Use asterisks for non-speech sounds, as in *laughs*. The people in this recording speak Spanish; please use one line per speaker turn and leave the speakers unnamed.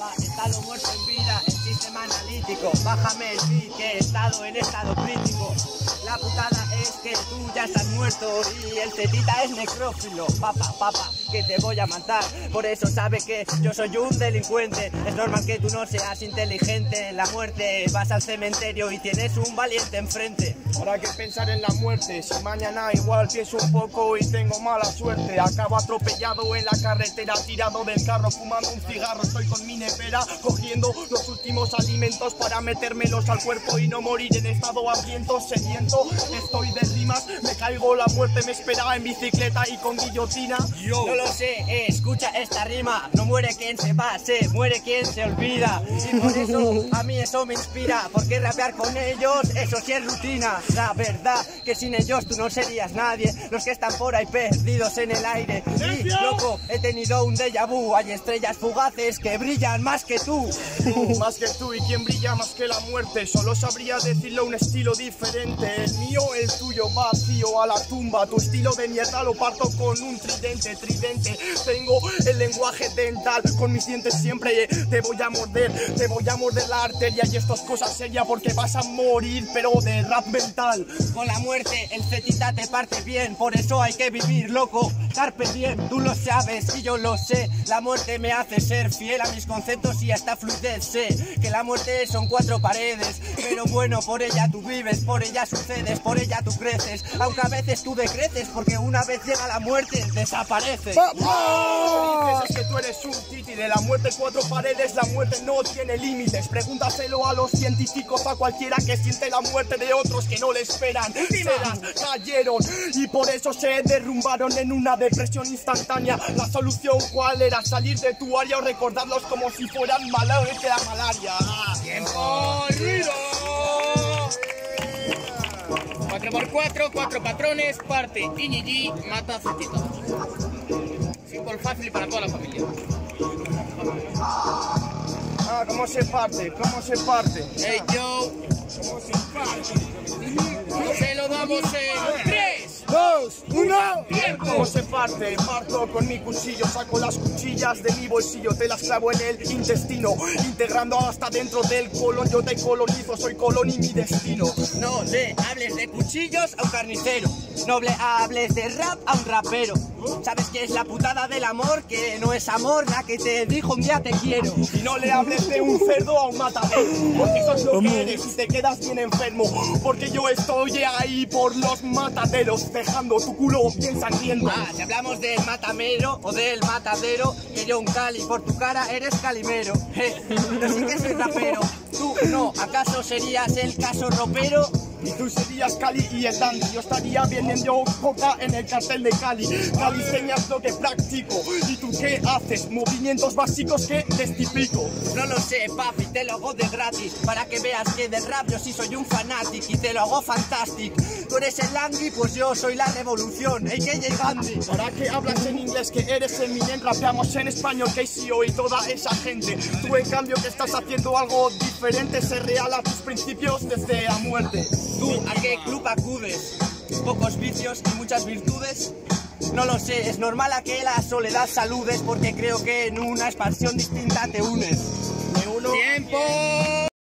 Va, estado muerto en vida, el sistema analítico. Bájame el que he estado en estado crítico. La putada es que tú ya estás muerto y el tetita es necrófilo. Papa, papa, que te voy a matar. Por eso sabe que yo soy un delincuente. Es normal que tú no seas inteligente. En la muerte vas al cementerio y tienes un valiente enfrente.
Ahora que pensar en la muerte, si mañana igual pienso un poco y tengo mala suerte. Acabo atropellado en la carretera, tirado del carro, fumando un cigarro. Estoy con mi nevera, cogiendo los últimos alimentos para metérmelos al cuerpo y no morir en estado hambriento, sediento. Estoy de rimas, me caigo, la muerte me espera en bicicleta y con guillotina.
No lo sé, eh, escucha esta rima. No muere quien se pase, muere quien se olvida. Y por eso a mí eso me inspira. Porque rapear con ellos, eso sí es rutina. La verdad que sin ellos tú no serías nadie. Los que están por ahí perdidos en el aire. Y loco, he tenido un déjà vu. Hay estrellas fugaces que brillan más que tú.
Tú, *laughs* más que tú y quien brilla más que la muerte. Solo sabría decirlo un estilo diferente. El mío, el tuyo, vacío a la tumba. Tu estilo de mierda lo parto con un tridente, tridente. Tengo el lenguaje dental con mis dientes siempre. Te voy a morder, te voy a morder la arteria y esto es cosa seria porque vas a morir, pero de rap mental.
Con la muerte el fetita te parte bien, por eso hay que vivir, loco. Carpe bien, tú lo sabes y yo lo sé. La muerte me hace ser fiel a mis conceptos y hasta fluidez. Sé que la muerte son cuatro paredes, pero bueno, por ella tú vives, por ella sucedes, por ella tú creces. Aunque a veces tú decreces, porque una vez llega la muerte, desaparece.
Dices es que tú eres un titi de la muerte cuatro paredes, la muerte no tiene límites. Pregúntaselo a los científicos, a cualquiera que siente la muerte de otros que no le esperan. Se las cayeron y por eso se derrumbaron en una depresión instantánea. La solución cuál era salir de tu área o recordarlos como si fueran malaria que la malaria.
¡Tiempo! ¡Ruido! 4x4, 4 patrones, parte Iñigi, mata Cetito. Simple fácil para toda la familia.
Ah, ¿cómo se parte? ¿Cómo se parte?
Hey yo, se lo damos en 3,
dos, uno.
Tiempo.
¿Cómo se parte? Parto con mi cuchillo, saco las cuchillas de mi bolsillo, te las clavo en el intestino, integrando hasta dentro del colon. Yo te colonizo, soy colon y mi destino.
No le hables de cuchillos a un carnicero. No le hables de rap a un rapero. ¿Sabes qué es la putada del amor? Que no es amor la que te dijo un día te quiero.
Y no le hables de un cerdo a un matadero, porque eso es lo que eres y te quedas bien enfermo. Porque yo estoy ahí por los mataderos, dejando tu culo bien sangriento.
Ah, si hablamos del matamero o del matadero, que yo un cali, por tu cara eres calimero. Eh, pero sí que soy rapero. Tú no, ¿acaso serías el caso ropero?
Y tú serías Cali y el Dandy. Yo estaría vendiendo coca en el cartel de Cali. Calisteña es lo que practico. ¿Y tú qué haces? Movimientos básicos que testifico.
No lo sé, papi, te lo hago de gratis Para que veas que del rap yo sí soy un fanatic Y te lo hago fantastic Tú eres el Langui, pues yo soy la revolución AKJ Gandhi
Ahora que hablas en inglés, que eres eminente, rapeamos en español, KCO y toda esa gente. Tú, en cambio, que estás haciendo algo diferente, ser real a tus principios desde la muerte.
¿Tú a qué club acudes? Pocos vicios y muchas virtudes no lo sé, es normal a que la soledad saludes porque creo que en una expansión distinta te unes.
Tiempo.